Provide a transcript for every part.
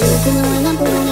僕の穴ぼ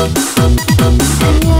I